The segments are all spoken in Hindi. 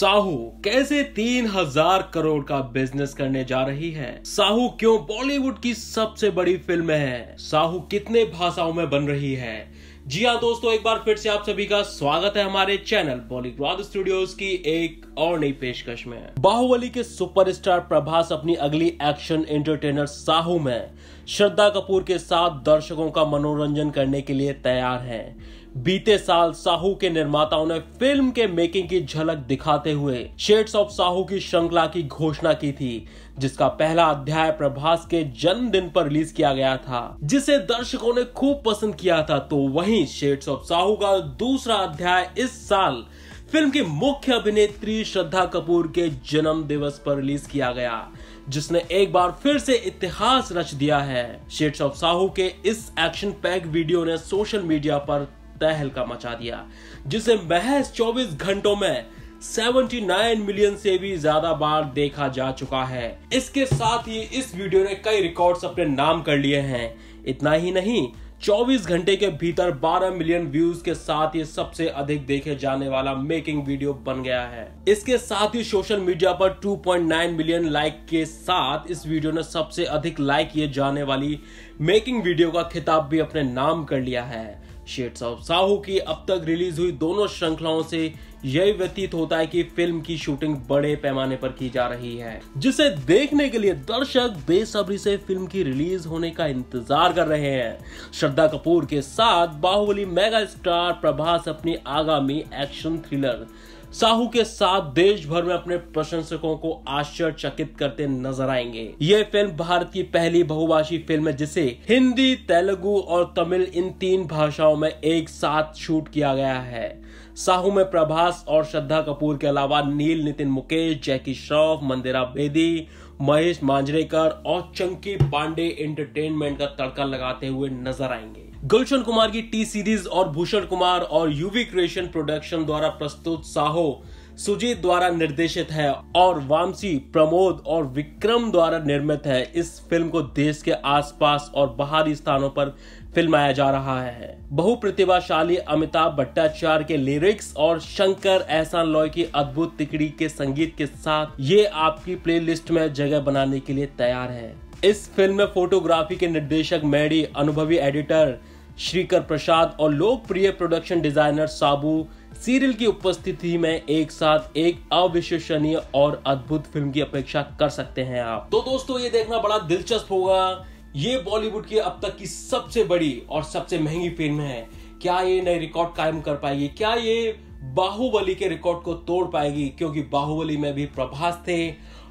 साहू, कैसे तीन हज़ार करोड़ का बिज़नेस करने जा रही है? साहू क्यों बॉलीवुड की सबसे बड़ी फ़िल्म है? साहू कितने भाषाओं में बन रही है? जी हाँ दोस्तों, एक बार फिर से आप सभी का स्वागत है हमारे चैनल बॉलीवुड स्टूडियोज की एक और नई पेशकश में। बाहुबली के सुपरस्टार प्रभास अपनी अगली एक्शन एंटरटेनर साहू में। श्रद्धा कपूर के साथ दर्शकों का मनोरंजन करने के लिए तैयार हैं। बीते साल साहू के निर्माताओं ने फ़िल्म के मेकिंग की झलक दिखाते हुए शेड्स ऑफ़ साहू की श्रृंखला की घोषणा की थी। जिसका पहला अध्याय प्रभास के जन्मदिन पर रिलीज़ किया गया था, जिसे दर्शकों ने खूब पसंद किया था तो वहीं शेड्स ऑफ़ साहू का दूसरा अध्याय इस साल फ़िल्म की मुख्य अभिनेत्री श्रद्धा कपूर के जन्म दिवस पर रिलीज़ किया गया, जिसने एक बार फिर से इतिहास रच दिया है। शेड्स ऑफ़ साहू के इस एक्शन पैक वीडियो ने सोशल मीडिया पर तहलका मचा दिया, जिसे महज 24 घंटों में 79 मिलियन से भी ज़्यादा बार देखा जा चुका है। इसके साथ ही इस वीडियो ने कई रिकॉर्ड्स अपने नाम कर लिए हैं। इतना ही नहीं 24 घंटे के भीतर 12 मिलियन व्यूज़ के साथ ये सबसे अधिक देखे जाने वाला मेकिंग वीडियो बन गया है। इसके साथ ही सोशल मीडिया पर 2.9 मिलियन लाइक के साथ इस वीडियो ने सबसे अधिक लाइक किए जाने वाली मेकिंग वीडियो का खिताब भी अपने नाम कर लिया है। शेड्स ऑफ़ साहू की अब तक रिलीज़ हुई दोनों श्रृंखलाओं से यही व्यतीत होता है कि फ़िल्म की शूटिंग बड़े पैमाने पर की जा रही है, जिसे देखने के लिए दर्शक बेसब्री से फ़िल्म की रिलीज़ होने का इंतज़ार कर रहे हैं। श्रद्धा कपूर के साथ बाहुबली मेगा स्टार प्रभास अपनी आगामी एक्शन थ्रिलर, साहू के साथ देश भर में अपने प्रशंसकों को आश्चर्यचकित करते नज़र आएँगे। ये फ़िल्म भारत की पहली बहुभाषी फ़िल्म है, जिसे हिंदी, तेलुगु और तमिल इन तीन भाषाओं में एक साथ शूट किया गया है। साहू में प्रभास और श्रद्धा कपूर के अलावा नील नितिन मुकेश, जैकी श्रॉफ, मंदिरा बेदी, महेश मांजरेकर और चंकी पांडे एंटरटेनमेंट का तड़का लगाते हुए नज़र आएँगे। गुलशन कुमार की टी सीरीज़ और भूषण कुमार और यूवी क्रिएशन प्रोडक्शन द्वारा प्रस्तुत साहो। सुजीत द्वारा निर्देशित है और वामसी प्रमोद और विक्रम द्वारा निर्मित है। इस फ़िल्म को देश के आसपास और बाहरी स्थानों पर फिल्माया जा रहा है। बहु प्रतिभाशाली अमिताभ भट्टाचार्य के लिरिक्स और शंकर एहसान लॉय की अद्भुत तिकड़ी के संगीत के साथ ये आपकी प्लेलिस्ट में जगह बनाने के लिए तैयार है। इस फ़िल्म में फोटोग्राफी के निर्देशक मैडी, अनुभवी एडिटर श्रीकर प्रसाद और लोकप्रिय प्रोडक्शन डिज़ाइनर साबू सीरियल की उपस्थिति में एक साथ एक अविश्वसनीय और अद्भुत फ़िल्म की अपेक्षा कर सकते हैं आप। तो दोस्तों, ये देखना बड़ा दिलचस्प होगा। ये बॉलीवुड की अब तक की सबसे बड़ी और सबसे महँगी फ़िल्म है। क्या ये नए रिकॉर्ड कायम कर पाएगी? क्या ये बाहुबली के रिकॉर्ड को तोड़ पाएगी? क्योंकि बाहुबली में भी प्रभास थे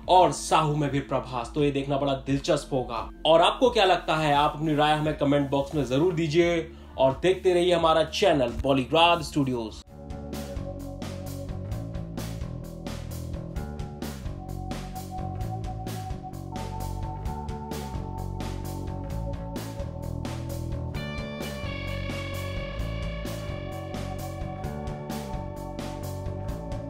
और साहू में भी प्रभास। तो ये देखना बड़ा दिलचस्प होगा। और आपको क्या लगता है? आप अपनी राय हमें कमेंट बॉक्स में ज़रूर दीजिए और देखते रहिए हमारा चैनल बॉलीग्राड स्टूडियोज।